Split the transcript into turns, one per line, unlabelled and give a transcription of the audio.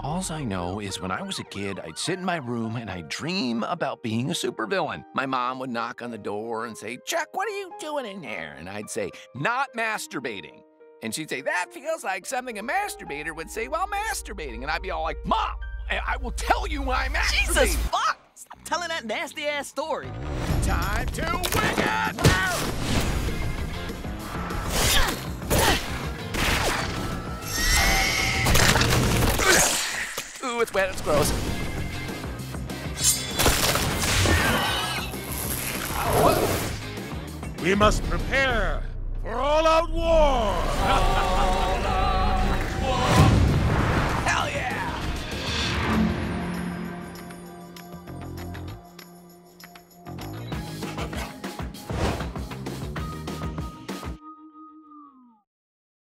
Alls I know is when I was a kid, I'd sit in my room and I'd dream about being a supervillain. My mom would knock on the door and say, Chuck, what are you doing in there? And I'd say, not masturbating. And she'd say, that feels like something a masturbator would say while masturbating. And I'd be all like, Mom, I will tell you when I'm masturbating.
Jesus fuck! Stop telling that nasty ass story.
Time to wing it! Ooh, it's wet, it's gross.
We must prepare for all-out war!